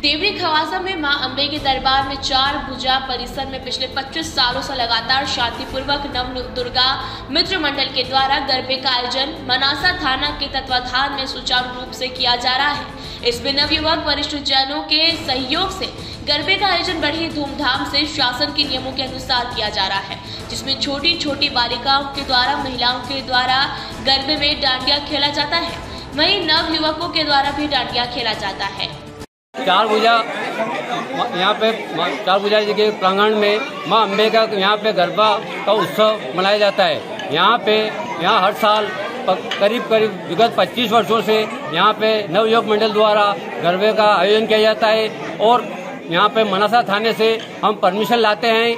देवरी खवासा में माँ अम्बे के दरबार में चार भुजा परिसर में पिछले 25 सालों से लगातार शांतिपूर्वक नव दुर्गा मित्र मंडल के द्वारा गरबे का आयोजन मनासा थाना के तत्वाधान में सुचारू रूप से किया जा रहा है। इसमें नवयुवक वरिष्ठ जनों के सहयोग से गरबे का आयोजन बड़ी धूमधाम से शासन के नियमों के अनुसार किया जा रहा है, जिसमें छोटी छोटी बालिकाओं के द्वारा, महिलाओं के द्वारा गरबे में डांडिया खेला जाता है। वहीं नव युवकों के द्वारा भी डांडिया खेला जाता है। चार पूजा यहाँ पे चार पूजा जी के प्रांगण में माँ अम्बे का यहाँ पे गरबा का उत्सव मनाया जाता है। यहाँ पे, यहाँ हर साल करीब करीब विगत 25 वर्षों से यहाँ पे नवयुवक मंडल द्वारा गरबे का आयोजन किया जाता है और यहाँ पे मनासा थाने से हम परमिशन लाते हैं,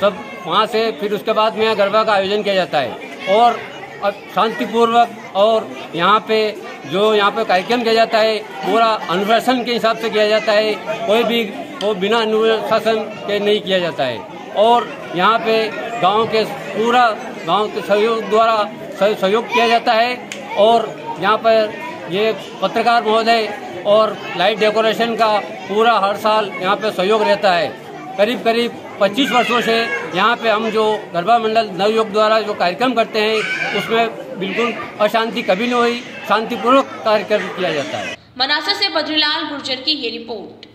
सब वहाँ से फिर उसके बाद में यहाँ गरबा का आयोजन किया जाता है। और शांतिपूर्वक और यहाँ पे जो यहाँ पे कार्यक्रम किया जाता है, पूरा अनुशासन के हिसाब से किया जाता है, कोई भी, वो बिना अनुशासन के नहीं किया जाता है। और यहाँ पे गाँव के पूरा, गाँव के सहयोग द्वारा सहयोग किया जाता है और यहाँ पर ये पत्रकार महोदय और लाइट डेकोरेशन का पूरा हर साल यहाँ पे सहयोग रहता है। करीब करीब 25 वर्षों से यहाँ पे हम जो गरबा मंडल नवयुग द्वारा जो कार्यक्रम करते हैं, उसमें बिल्कुल अशांति कभी नहीं हुई। शांतिपूर्वक कार्यक्रम किया जाता है। मनासा से बद्रीलाल गुर्जर की ये रिपोर्ट।